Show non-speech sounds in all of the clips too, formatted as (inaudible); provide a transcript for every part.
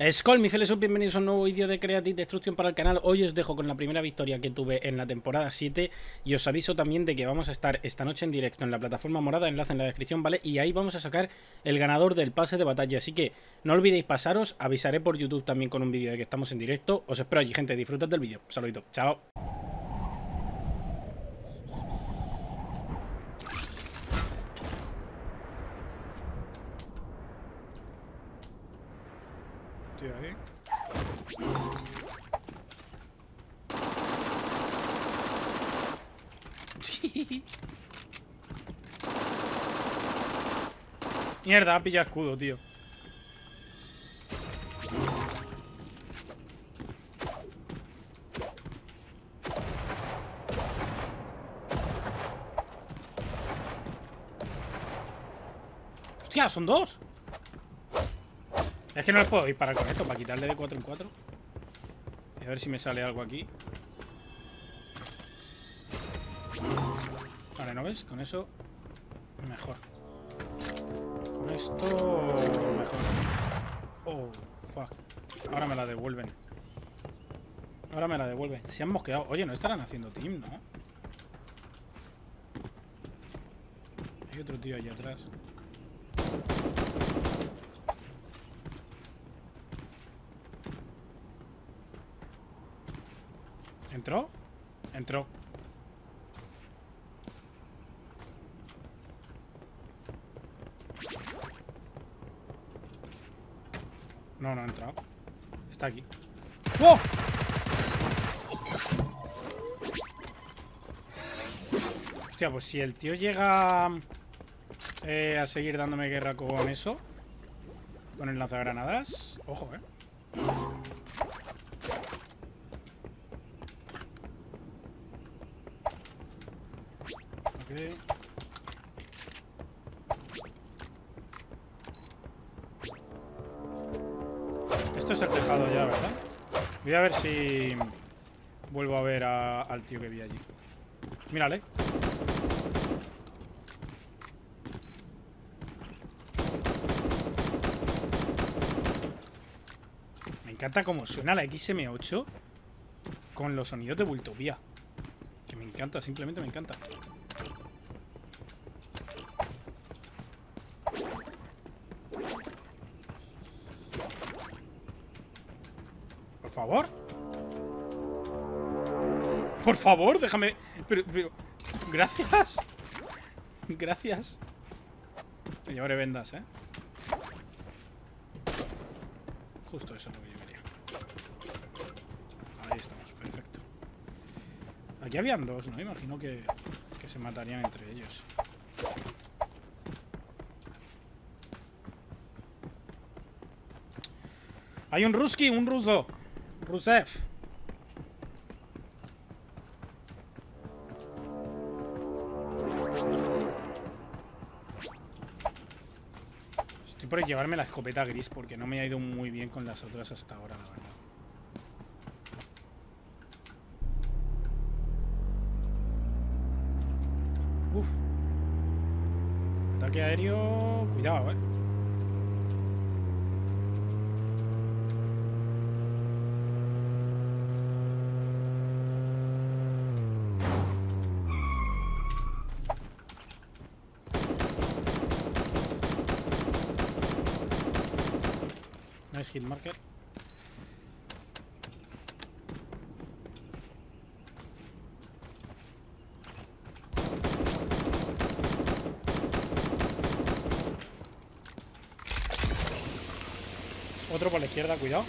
Skull, mis fieles, bienvenidos a un nuevo vídeo de Creative Destruction para el canal. Hoy os dejo con la primera victoria que tuve en la temporada 7 y os aviso también de que vamos a estar esta noche en directo en la plataforma morada, enlace en la descripción, ¿vale? Y ahí vamos a sacar el ganador del pase de batalla, así que no olvidéis pasaros, avisaré por YouTube también con un vídeo de que estamos en directo. Os espero allí, gente, disfrutad del vídeo. Saludito, chao. Tío, ahí. (laughs) Mierda, ha pillado escudo, tío. Hostia, son dos. Es que no les puedo disparar con esto para quitarle de 4 en 4. Y a ver si me sale algo aquí. ¿No ves? Con eso mejor. Con esto mejor. Oh, fuck. Ahora me la devuelven. Ahora me la devuelven. Se han mosqueado. Oye, no estarán haciendo team, ¿no? Hay otro tío allá atrás. ¿Entró? Entró. No, no ha entrado. Está aquí. ¡Oh! Hostia, pues si el tío llega eh, a seguir dándome guerra con eso, con el lanzagranadas, ojo, eh. Ok. Es el tejado ya, ¿verdad? Voy a ver si vuelvo a ver al tío que vi allí. Mírale. Me encanta cómo suena la XM8 con los sonidos de Bultovía. Que me encanta, simplemente me encanta. Favor. Por favor, déjame. Pero, pero. Gracias. Gracias. Me llevaré vendas, eh. Justo eso es lo que yo quería. Ahí estamos, perfecto. Aquí habían dos, ¿no? Imagino que, que se matarían entre ellos. Hay un ruski, un ruso. Rusev. Estoy por llevarme la escopeta gris porque no me ha ido muy bien con las otras hasta ahora, la. Uf. Ataque aéreo... Cuidado, eh. Otro por la izquierda, cuidado.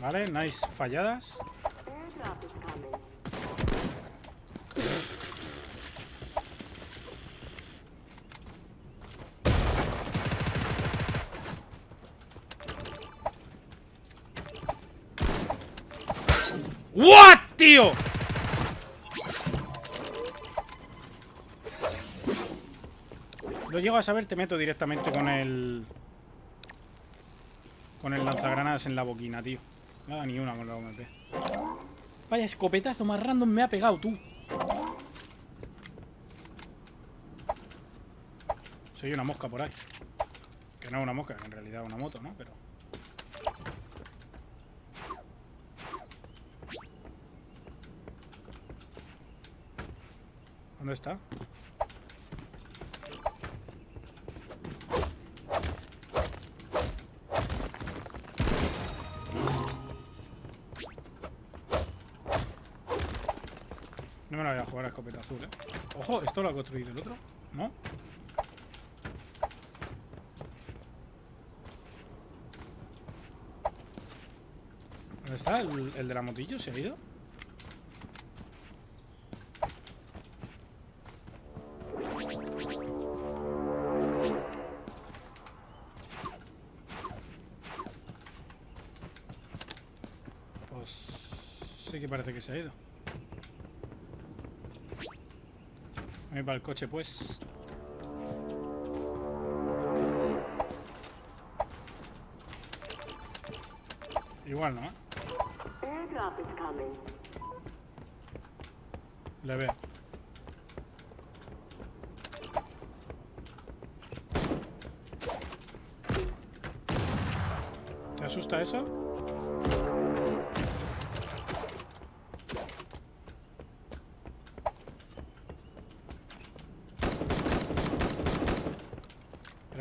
Vale, nice falladas. Lo llego a saber, te meto directamente con el... Con el lanzagranadas en la boquina, tío. Nada, ni una con la OMP. Vaya escopetazo más random me ha pegado, tú. Soy una mosca por ahí. Que no es una mosca, en realidad es una moto, ¿no? Pero... ¿Dónde está? No me la voy a jugar a escopeta azul, ¿eh? Ojo, ¿esto lo ha construido el otro? ¿No? ¿Dónde está? ¿El, el de la motillo? ¿Se ha ido? Pues sí que parece que se ha ido. Voy para el coche, pues. Igual, ¿no? Le veo. ¿Te asusta eso?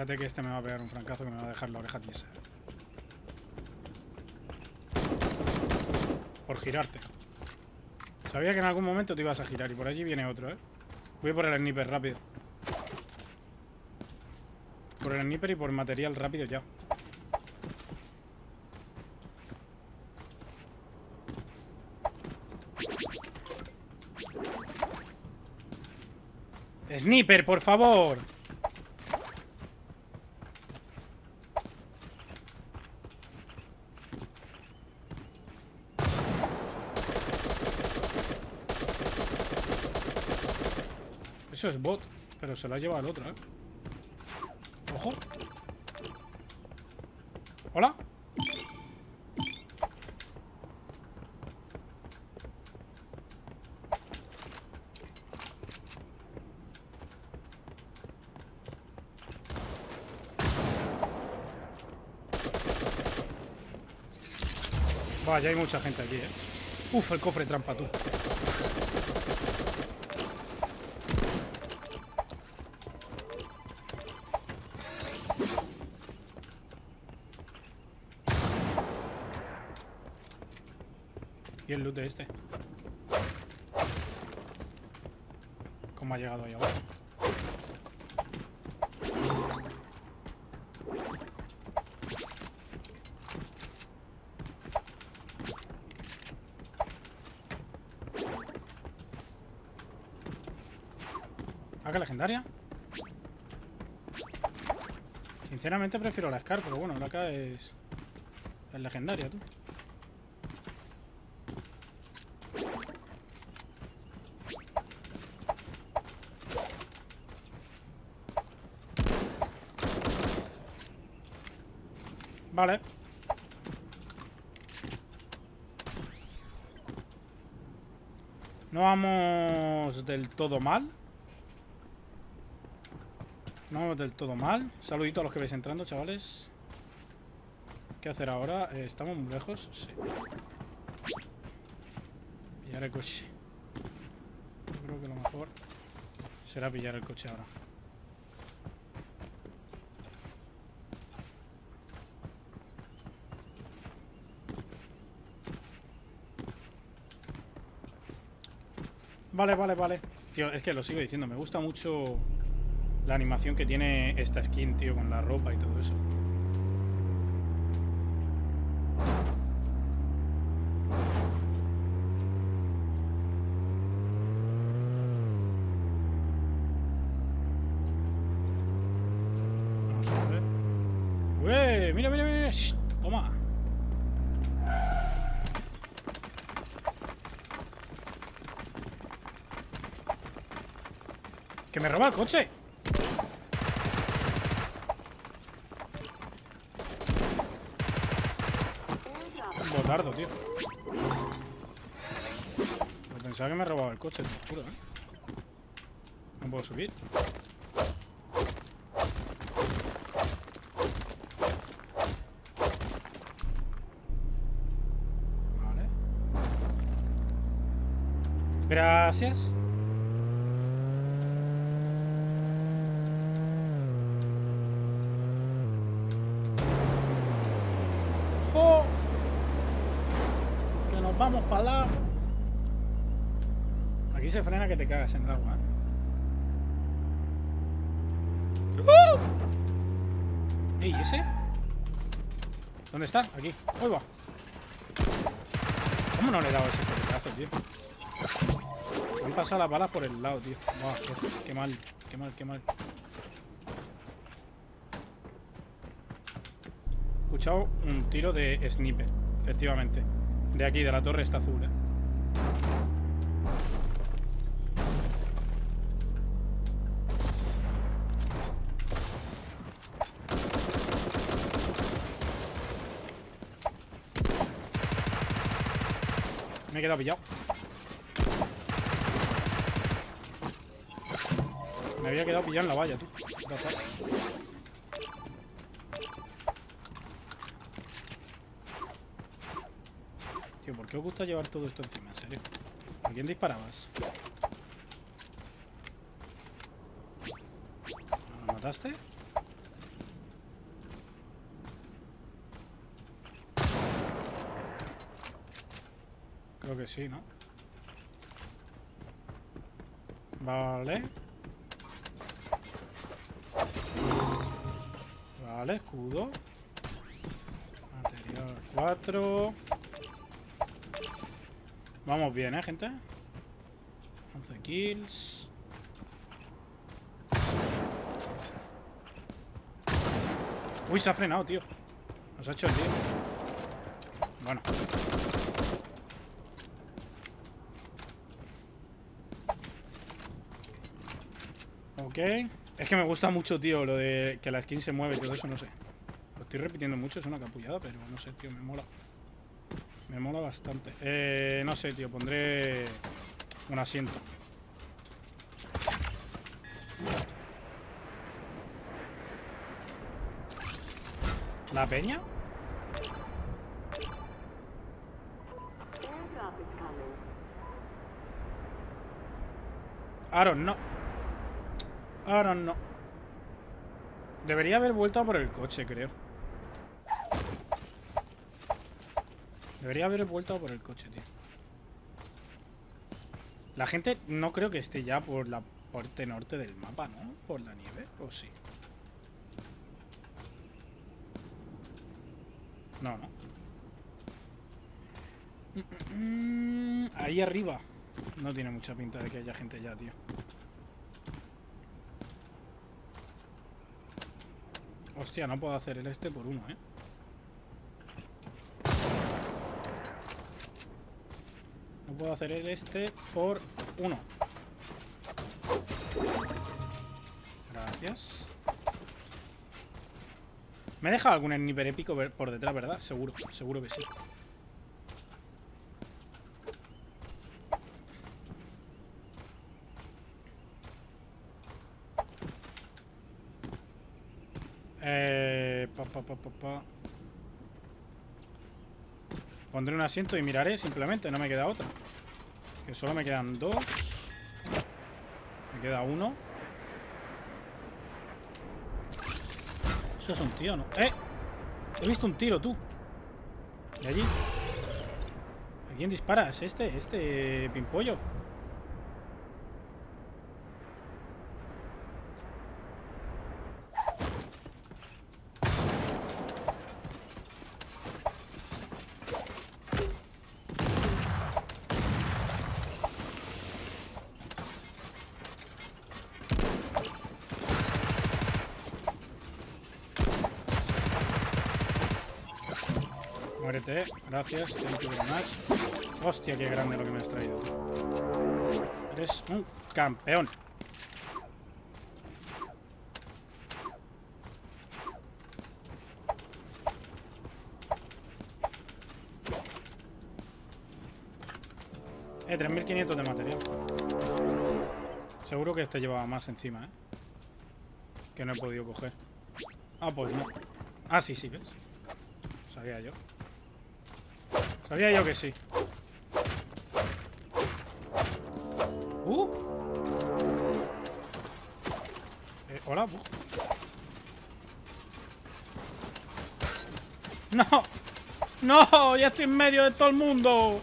Que este me va a pegar un francazo que me va a dejar la oreja tiesa. Por girarte. Sabía que en algún momento te ibas a girar y por allí viene otro, ¿eh? Voy por el sniper rápido. Por el sniper y por material rápido ya. Sniper, por favor. Eso es bot, pero se lo ha llevado el otro, ¿eh? Ojo. Hola. Vaya, hay mucha gente aquí, ¿eh? Uf, el cofre trampa, tú. Este. ¿Cómo ha llegado ahí abajo? ¿Haga legendaria? Sinceramente prefiero la Scar, pero bueno, la AK es... Es legendaria, tú. No vamos del todo mal. No vamos del todo mal. Saludito a los que vais entrando, chavales. ¿Qué hacer ahora? Eh, ¿Estamos muy lejos? Sí. Pillar el coche. Yo creo que lo mejor será pillar el coche ahora. Vale, vale, vale. Tío, es que lo sigo diciendo, me gusta mucho la animación que tiene esta skin, tío, con la ropa y todo eso. Vamos a ver. ¡Ué! Mira, mira, mira. Toma. ¡Que me roba el coche! Un botardo, tío. Pensaba que me robaba el coche, te juro, ¿eh? No puedo subir. Gracias. ¡Jo! Que nos vamos para lado. Aquí se frena que te cagas en el agua. ¿eh? ¡Oh! ¿Ey, ese? ¿Dónde está? Aquí. ¡Ahí va! ¿Cómo no le he dado ese pedazo, tío? Me han pasado las balas por el lado, tío. Qué, qué mal, qué mal, qué mal. He escuchado un tiro de sniper, efectivamente. De aquí, de la torre esta azul, ¿eh? Me he quedado pillado. Me había quedado pillado en la valla, tú. What the fuck? Tío, ¿por qué gusta llevar todo esto encima? En serio. ¿A quién disparabas? ¿Lo mataste? Creo que sí, ¿no? Vale. Vale, escudo. Material 4. Vamos bien, ¿eh, gente? 11 kills. Uy, se ha frenado, tío. Nos ha hecho el tío. Bueno. Ok. Es que me gusta mucho, tío, lo de que la skin se mueve y todo eso, no sé. Lo estoy repitiendo mucho, es una capullada, pero no sé, tío, me mola. Me mola bastante. Eh, no sé, tío, pondré un asiento. ¿La peña? Aaron, no. Aaron, no. Debería haber vuelto por el coche, creo. Debería haber vuelto por el coche, tío. La gente no creo que esté ya por la parte norte del mapa, ¿no? Por la nieve, ¿o sí? No, no. Mm, mm, mm, Ahí arriba. No tiene mucha pinta de que haya gente ya, tío. Hostia, no puedo hacer el este por uno, ¿eh? Puedo hacer el este por uno. Gracias. Me he dejado algún sniper épico por detrás, ¿verdad? Seguro, seguro que sí. Eh, pa, pa, pa, pa, pa. Pondré un asiento y miraré simplemente, no me queda otra. Que solo me quedan dos. Me queda uno. Eso es un tío, ¿no? ¡Eh! He visto un tiro, tú. De allí. ¿A quién disparas? Este, este pimpollo. Muérete, gracias, thank you very much. Hostia, qué grande lo que me has traído. Eres un campeón. Eh, 3500 de material. Seguro que este llevaba más encima, ¿eh? Que no he podido coger. Ah, pues no. Ah, sí, sí, ¿ves? Sabía yo. Sabía yo que sí. Uh. Eh, hola. No. No, ya estoy en medio de todo el mundo.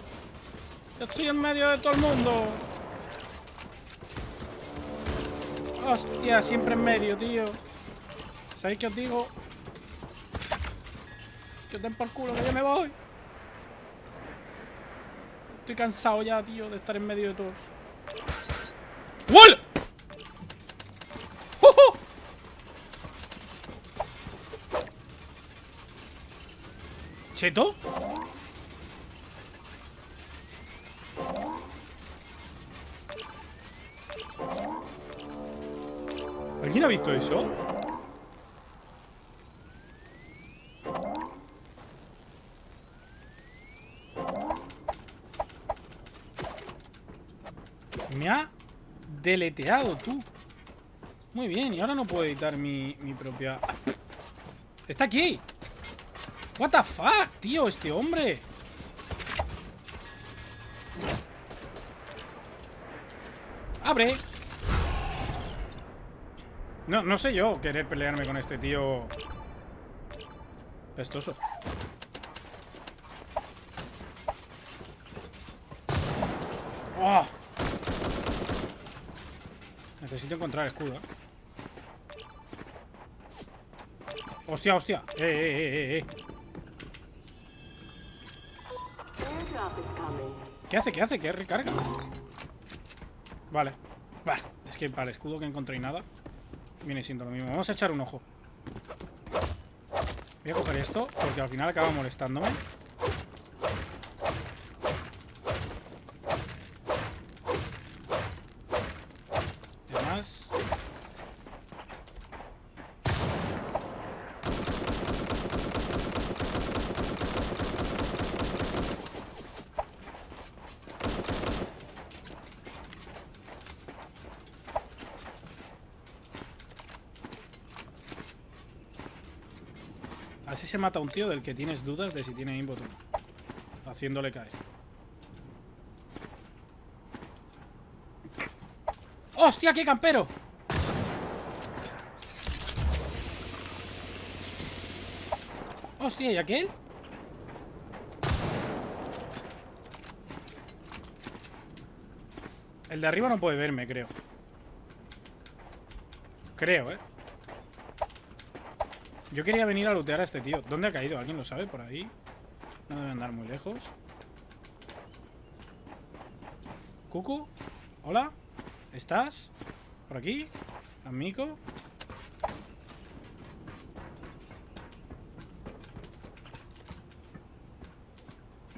Ya estoy en medio de todo el mundo. Hostia, siempre en medio, tío. ¿Sabéis qué os digo? Que os den por culo, que yo me voy. Estoy cansado ya, tío, de estar en medio de todos. ¡Wall! ¡Juju! ¿Cheto? ¿Alguien ha visto eso? Me ha deleteado, tú. Muy bien, y ahora no puedo editar mi, mi propia... ¡Está aquí! What the fuck, tío, este hombre. ¡Abre! No, no sé yo querer pelearme con este tío... Pestoso. ¡Oh! Necesito encontrar escudo. ¿eh? ¡Hostia, hostia! ¡Eh, eh, eh, eh, eh! ¿Qué hace? ¿Qué hace? ¿Qué recarga? Vale. Bah, es que para el escudo que encontré y nada viene siendo lo mismo. Vamos a echar un ojo. Voy a coger esto porque al final acaba molestándome. Y Además... Así se mata a un tío del que tienes dudas de si tiene no. Haciéndole caer. ¡Hostia, qué campero! ¡Hostia, ¿y aquel? El de arriba no puede verme, creo. Creo, ¿eh? Yo quería venir a lootear a este tío. ¿Dónde ha caído? ¿Alguien lo sabe por ahí? No debe andar muy lejos. Cucu, hola. ¿Estás? ¿Por aquí? Amigo.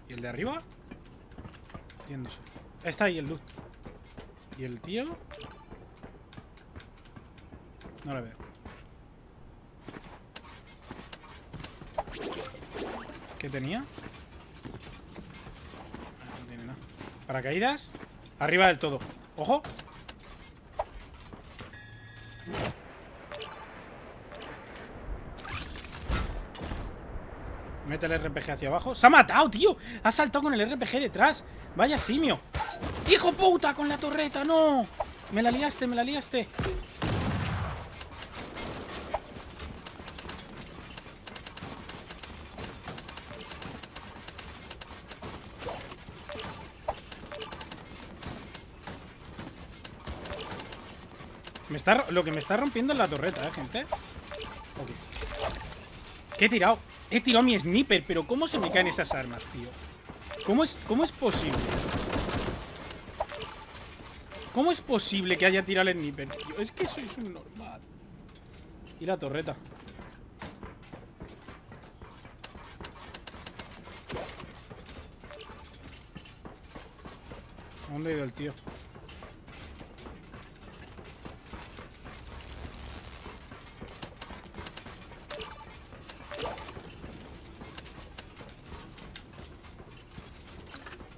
¿Y el de arriba? Yéndose. Está ahí el loot. ¿Y el tío? No le veo. ¿Qué tenía? No tiene nada. ¿Paracaídas? Arriba del todo. ¡Ojo! Mete el RPG hacia abajo. ¡Se ha matado, tío! Ha saltado con el RPG detrás. Vaya simio. ¡Hijo puta! Con la torreta, no. Me la liaste, me la liaste. Me está, lo que me está rompiendo es la torreta, ¿eh, gente? Ok. ¿Qué he tirado? He tirado mi sniper, pero ¿cómo se me caen esas armas, tío? ¿Cómo es, cómo es posible? ¿Cómo es posible que haya tirado el sniper, tío? Es que sois un normal. Y la torreta. ¿A dónde ha ido el tío?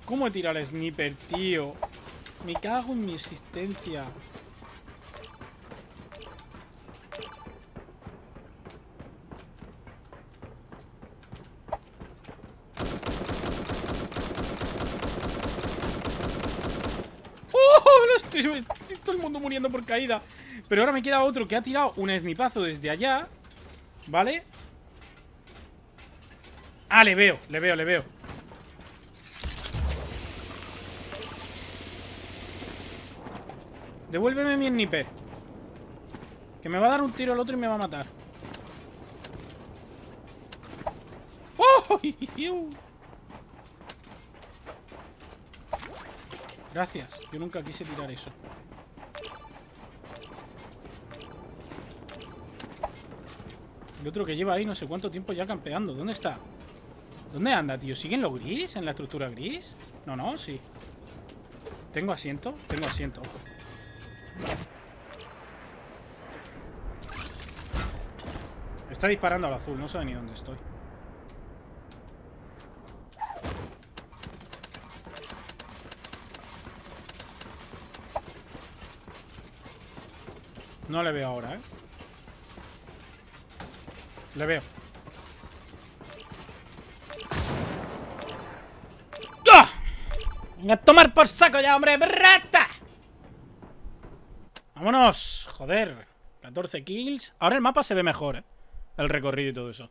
¿Cómo he tirado el sniper, tío? Me cago en mi existencia. ¡Oh! No estoy, todo el mundo muriendo por caída. Pero ahora me queda otro que ha tirado un snipazo desde allá. ¿Vale? Ah, le veo, le veo, le veo. Devuélveme mi sniper. Que me va a dar un tiro al otro y me va a matar. ¡Oh! (laughs) Gracias. Yo nunca quise tirar eso. El otro que lleva ahí no sé cuánto tiempo ya campeando. ¿Dónde está? ¿Dónde anda, tío? ¿Sigue en lo gris? ¿En la estructura gris? No, no, sí. ¿Tengo asiento? Tengo asiento. Está disparando al azul, no sabe ni dónde estoy. No le veo ahora, ¿eh? Le veo. ¡Ah! A tomar por saco ya, hombre. ¡Brata! Vámonos. Joder. 14 kills. Ahora el mapa se ve mejor, ¿eh? El recorrido y todo eso.